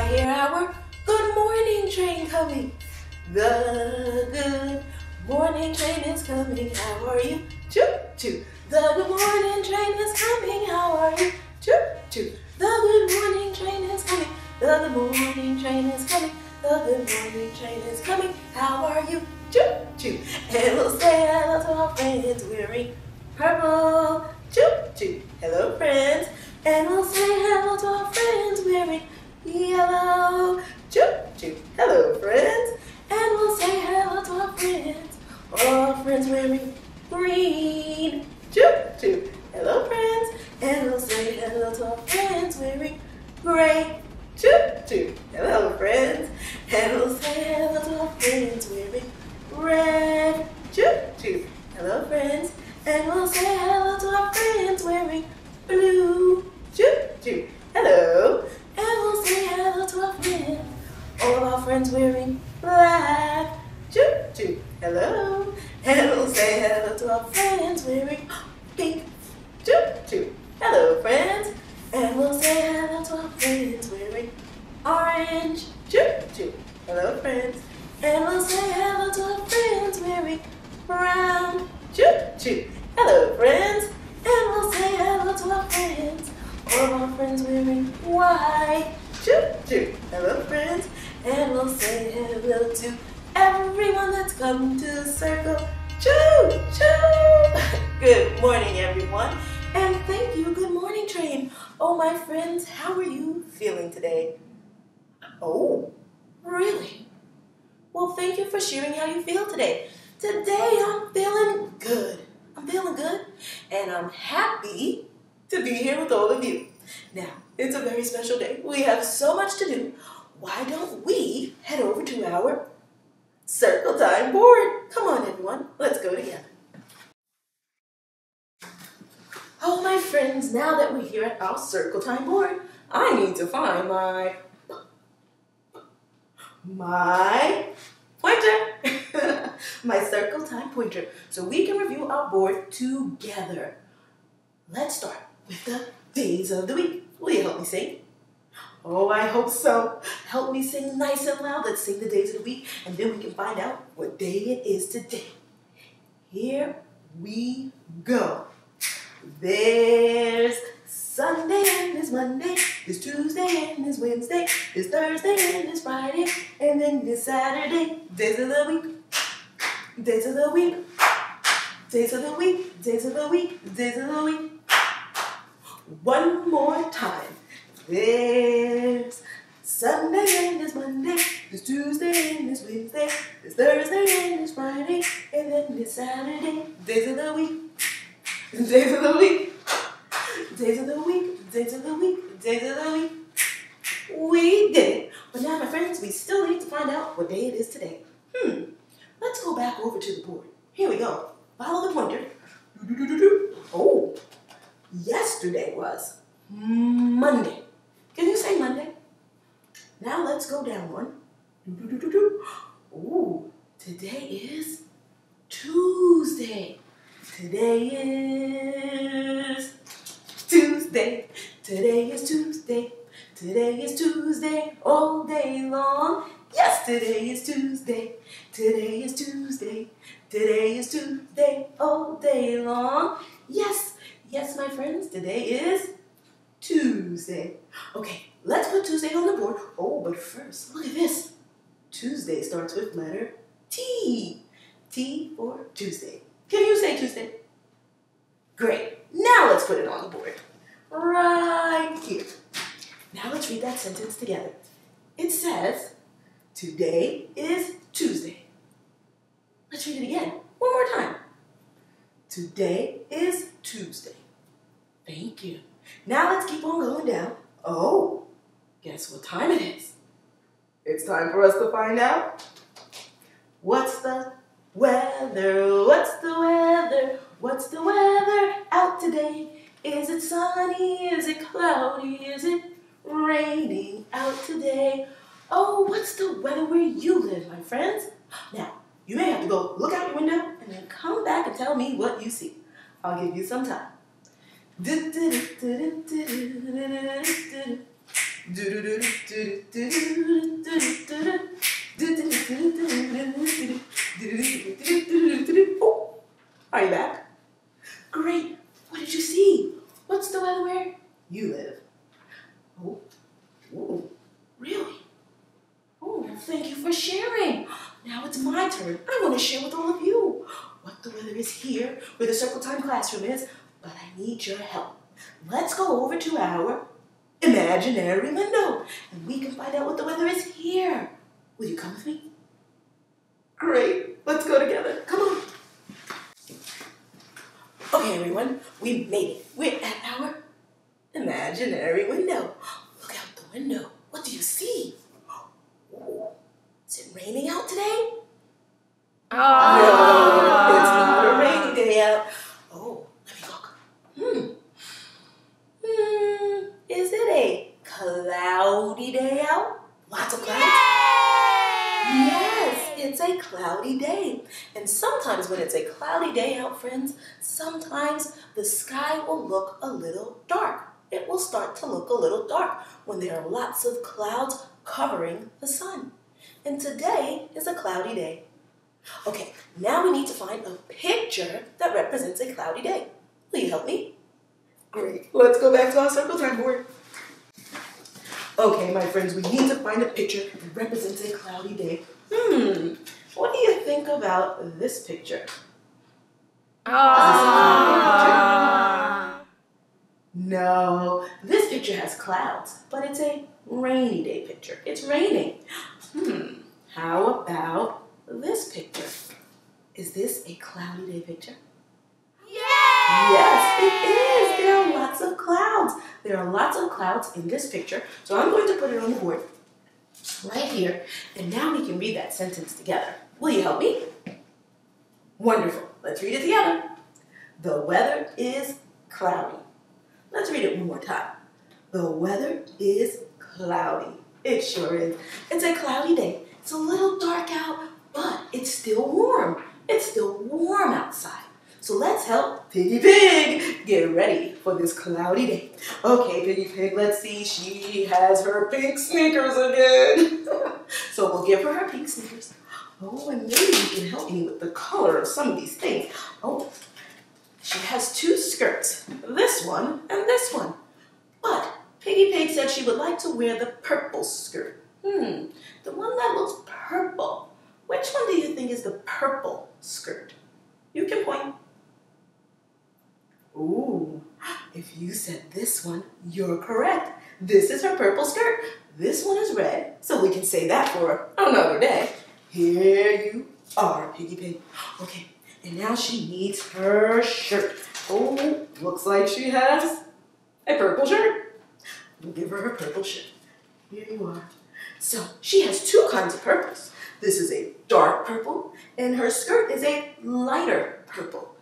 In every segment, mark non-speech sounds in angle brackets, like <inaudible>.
I hear our good morning train coming. The good morning train is coming. How are you? Choo choo. The good morning train is coming. How are you? Choo choo. The good morning train is coming. The good morning train is coming. The good morning train is coming. How are you? Choo choo. And we'll say hello to our friends wearing purple. Choo choo. Hello, friends. And we'll say hello to our friends wearing yellow. Oh, really? Well, thank you for sharing how you feel today. Today, I'm feeling good. I'm feeling good, and I'm happy to be here with all of you. Now, it's a very special day. We have so much to do. Why don't we head over to our circle time board? Come on, everyone. Let's go together. Oh, my friends, now that we're here at our circle time board, I need to find my my pointer, <laughs> my circle time pointer, so we can review our board together. Let's start with the days of the week. Will you help me sing? Oh, I hope so. Help me sing nice and loud. Let's sing the days of the week, and then we can find out what day it is today. Here we go. There's Sunday and there's Monday, there's Tuesday and there's Wednesday, there's Thursday and there's Friday, and then there's Saturday. Days of the week, days of the week, days of the week, days of the week, days of the week. One more time. There's Sunday and there's Monday, there's Tuesday and there's Wednesday, there's Thursday and there's Friday, and then there's Saturday. Days of the week. Days of the week. Days of the week. Days of the week. Days of the week. We did it. But now, my friends, we still need to find out what day it is today. Hmm. Let's go back over to the board. Here we go. Follow the pointer. Oh, yesterday was Monday. Can you say Monday? Now let's go down one. Ooh, today is Tuesday. Today is. Today is Tuesday. Today is Tuesday all day long. Yes, today is Tuesday. Today is Tuesday. Today is Tuesday all day long. Yes, yes, my friends, today is Tuesday. Okay, let's put Tuesday on the board. Oh, but first, look at this. Tuesday starts with letter T. T for Tuesday. Can you say Tuesday? Great. Now let's put it on the board. Right here. Now let's read that sentence together. It says, Today is Tuesday. Let's read it again. One more time. Today is Tuesday. Thank you. Now let's keep on going down. Oh, guess what time it is? It's time for us to find out. What's the weather? What's the weather? What's the weather out today? Is it sunny? Is it cloudy? Is it raining out today? Oh, what's the weather where you live, my friends? Now, you may have to go look out your window and then come back and tell me what you see. I'll give you some time. Are you back? Great. What did you see? What's the weather where you live? Oh, oh, really? Oh, thank you for sharing. <gasps> Now it's my turn. I want to share with all of you what the weather is here where the Circle Time classroom is, but I need your help. Let's go over to our imaginary window and we can find out what the weather is here. Will you come with me? Great. Let's go together. Come on. Okay, everyone, we made it. We're at our imaginary window. Look out the window. What do you see? Ooh, is it raining out today? Oh. No, it's not a rainy day out. Oh, let me look. Hmm. Hmm. Is it a cloudy day out? Lots of clouds? Yes, it's a cloudy day. And sometimes when it's a cloudy day out, friends, sometimes the sky will look a little dark. It will start to look a little dark when there are lots of clouds covering the sun. And today is a cloudy day. Okay, now we need to find a picture that represents a cloudy day. Will you help me? Great. Let's go back to our circle time board. Okay, my friends, we need to find a picture that represents a cloudy day. Hmm, what do you think about this picture? Ah. No, this picture has clouds, but it's a rainy day picture. It's raining. Hmm, how about this picture? Is this a cloudy day picture? Yes, it is. There are lots of clouds. There are lots of clouds in this picture. So I'm going to put it on the board right here. And now we can read that sentence together. Will you help me? Wonderful. Let's read it together. The weather is cloudy. Let's read it one more time. The weather is cloudy. It sure is. It's a cloudy day. It's a little dark out, but it's still warm. It's still warm outside. So let's help Piggy Pig get ready for this cloudy day. Okay, Piggy Pig, let's see. She has her pink sneakers again. <laughs> so we'll give her her pink sneakers. Oh, and maybe you can help me with the color of some of these things. Oh, she has two skirts, this one and this one. But Piggy Pig said she would like to wear the purple skirt. Hmm, the one that looks purple. Which one do you think is the purple skirt? You can point. Ooh, if you said this one, you're correct. This is her purple skirt. This one is red, so we can say that for another day. Here you are, Piggy Pig. Okay, and now she needs her shirt. Oh, looks like she has a purple shirt. We'll give her her purple shirt. Here you are. So she has two kinds of purples. This is a dark purple, and her skirt is a lighter purple.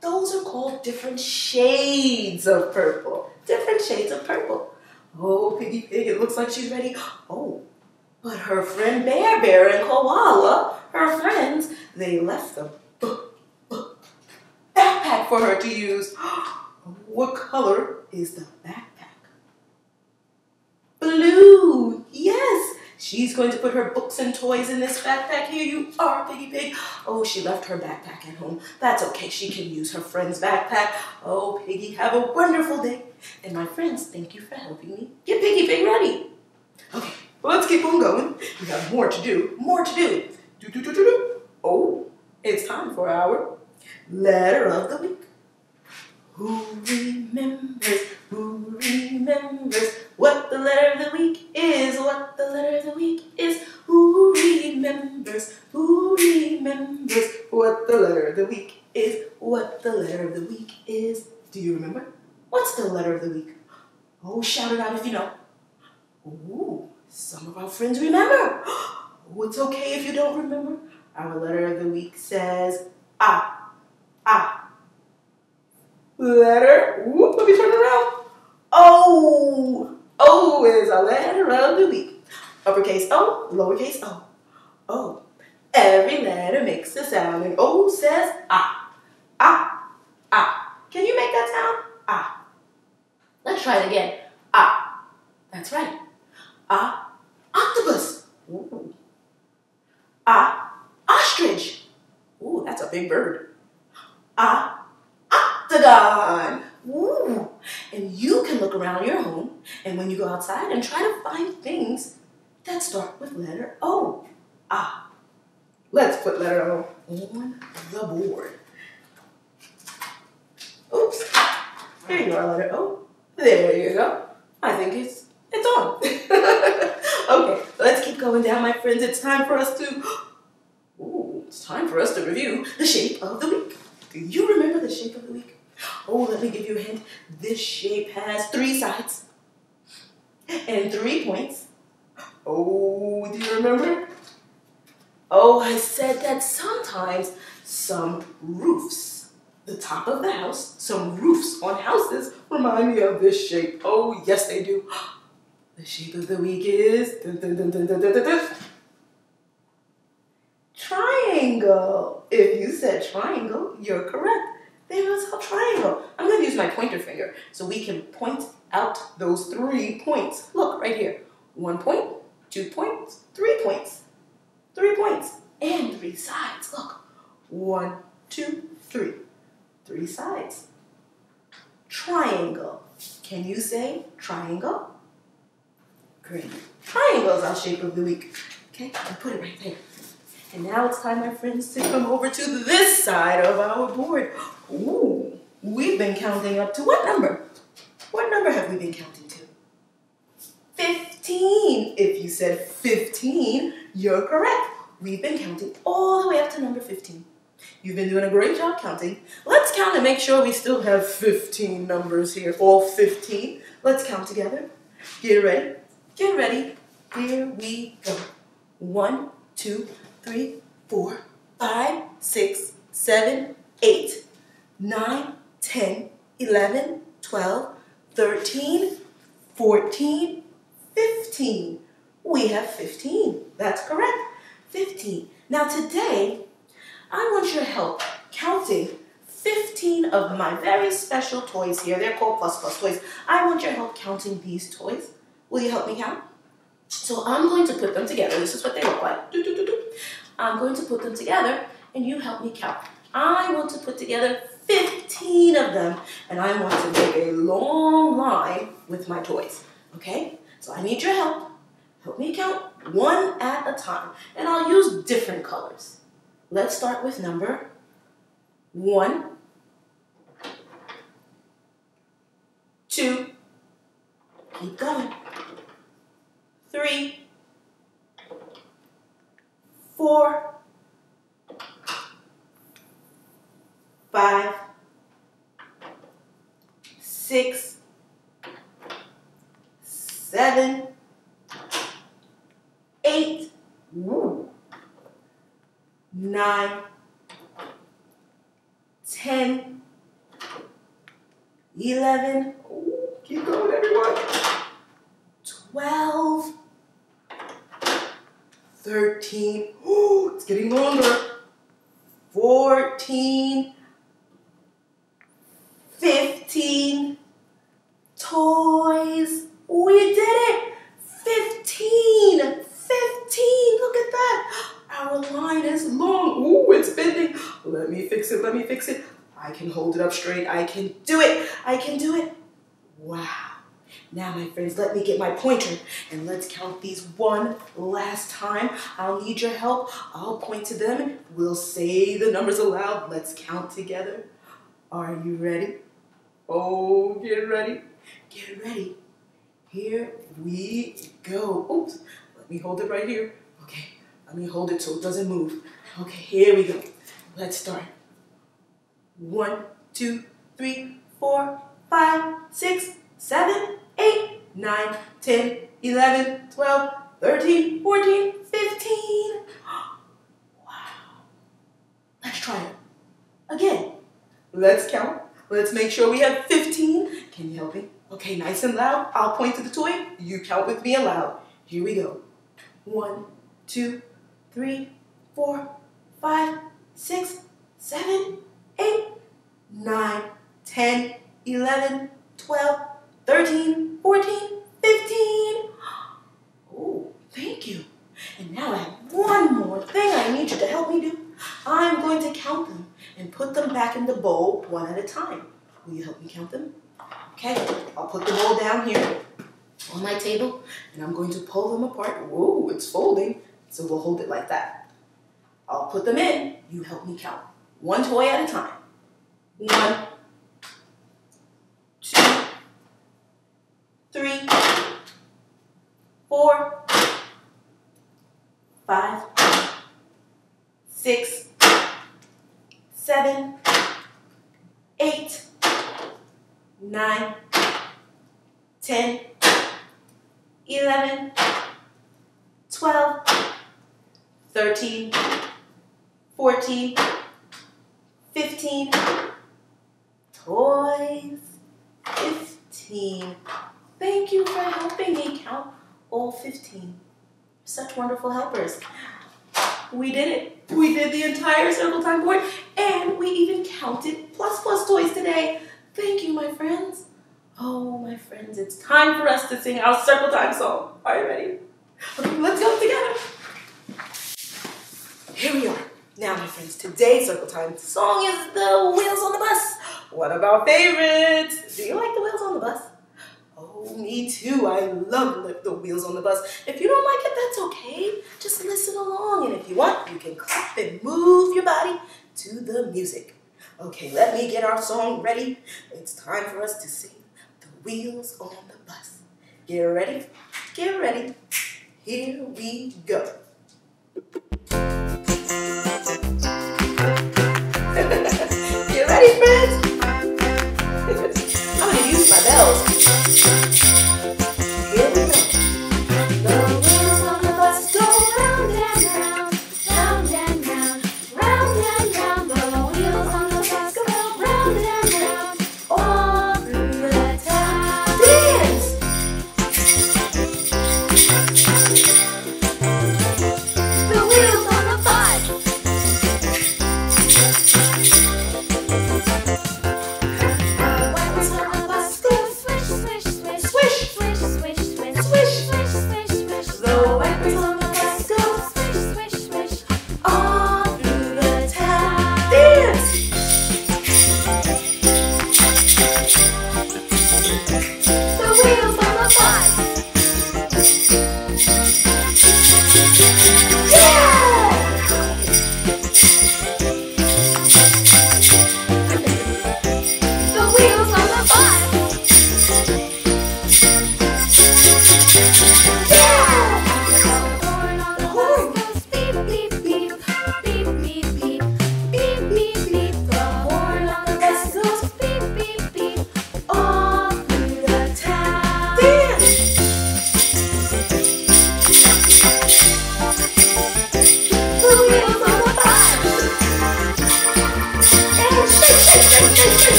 Those are called different shades of purple. Different shades of purple. Oh, Piggy Pig, it looks like she's ready. Oh, but her friend Bear Bear and Koala, her friends, they left the backpack for her to use. <gasps> What color is the backpack? Blue. Yes. She's going to put her books and toys in this backpack. Here you are, Piggy Pig. Oh, she left her backpack at home. That's okay. She can use her friend's backpack. Oh, Piggy, have a wonderful day. And my friends, thank you for helping me get Piggy Pig ready. Okay, well, let's keep on going. We have more to do. More to do. Do, do, do, do, do. Oh, it's time for our letter of the week. Who remembers? Who remembers what the letter of the week is? What the letter of the week is? Who remembers? Who remembers what the letter of the week is? What the letter of the week is? Do you remember? What's the letter of the week? Oh, shout it out if you know. Some of our friends remember. <gasps> Oh, it's okay if you don't remember. Our letter of the week says ah, ah letter. Whoop, let me turn around. Oh, O is a letter of the week. Uppercase O, lowercase o. O. Every letter makes a sound, and O says ah. Ah. Ah. Can you make that sound? Ah. Let's try it again. Ah. That's right. Ah. Octopus. Ooh. Ah. Ostrich. Ooh, that's a big bird. Ah. Octagon. Ooh. And you can look around your home and when you go outside and try to find things that start with letter O. Ah. Let's put letter O on the board. Oops. There you are, letter O. There you go. I think it's it's on. <laughs> okay, let's keep going down, my friends. It's time for us to time for us to review the shape of the week. Do you remember the shape of the week? Oh, let me give you a hint. This shape has three sides and three points. Oh, do you remember? Oh, I said that sometimes some roofs, the top of the house, some roofs on houses remind me of this shape. Oh, yes, they do. <gasps> The shape of the week is dun, dun, dun, triangle. If you said triangle, you're correct. There is a triangle. I'm going to use my pointer finger so we can point out those three points. Look, right here. One point, two points, three points. Three points and three sides. Look. One, two, three. Three sides. Triangle. Can you say triangle? Great. Triangle is our shape of the week. Okay, I put it right there. And now it's time, my friends, to come over to this side of our board. Ooh, we've been counting up to what number? What number have we been counting to? 15. If you said 15, you're correct. We've been counting all the way up to number 15. You've been doing a great job counting. Let's count and make sure we still have 15 numbers here, all 15. Let's count together. Get ready. Get ready. Here we go. One, two, three, four, five, six, seven, eight, nine, ten, eleven, twelve, thirteen, fourteen, fifteen. We have 15. That's correct. 15. Now today, I want your help counting 15 of my very special toys here. They're called Plus Plus toys. I want your help counting these toys. Will you help me count? So I'm going to put them together. This is what they look like. Do, do, do. I'm going to put them together and you help me count. I want to put together 15 of them and I want to make a long line with my toys. Okay? So I need your help. Help me count one at a time. And I'll use different colors. Let's start with number one, two, keep going, four, five, six, seven, eight, nine, ten, eleven, keep going everyone, twelve, thirteen, ooh, it's getting longer, fourteen, fifteen, toys, we did it, fifteen, fifteen, look at that, <gasps> our line is long, ooh, it's bending, let me fix it, let me fix it, I can hold it up straight, I can do it, I can do it, wow. Now, my friends, let me get my pointer and let's count these one last time. I'll need your help. I'll point to them. We'll say the numbers aloud. Let's count together. Are you ready? Oh, get ready. Get ready. Here we go. Oops, let me hold it right here. Okay, let me hold it so it doesn't move. Okay, here we go. Let's start. One, two, three, four, five, six, seven, 8, 9, 10, 11, 12, 13, 14, 15. <gasps> Wow. Let's try it. Again. Let's count. Let's make sure we have 15. Can you help me? Okay, nice and loud. I'll point to the toy. You count with me aloud. Here we go. One, two, three, four, five, six, seven, eight, nine, ten, eleven, twelve, thirteen, fourteen, fifteen. <gasps> Oh, thank you. And now I have one more thing I need you to help me do. I'm going to count them and put them back in the bowl one at a time. Will you help me count them? Okay, I'll put the bowl down here on my table and I'm going to pull them apart. Whoa, it's folding. So we'll hold it like that. I'll put them in. You help me count. One toy at a time. One, 9, 10, 11, 12, 13, 14, 15, toys, 15. Thank you for helping me count all 15. Such wonderful helpers. We did it. We did the entire circle time board and we even counted plus plus toys today. Thank you, my friends. Oh, my friends, it's time for us to sing our circle time song. Are you ready? Okay, let's go together. Here we are. Now, my friends, today's circle time song is the wheels on the bus. One of our favorites. Do you like the wheels on the bus? Oh, me too. I love the wheels on the bus. If you don't like it, that's okay. Just listen along. And if you want, you can clap and move your body to the music. Okay, let me get our song ready. It's time for us to sing the wheels on the bus. Get ready? Get ready. Here we go.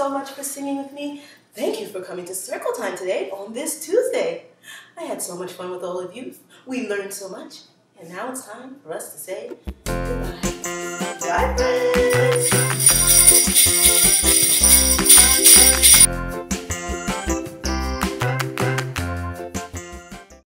So much for singing with me. Thank you for coming to Circle Time today on this Tuesday. I had so much fun with all of you. We learned so much. And now it's time for us to say goodbye. Bye, friends.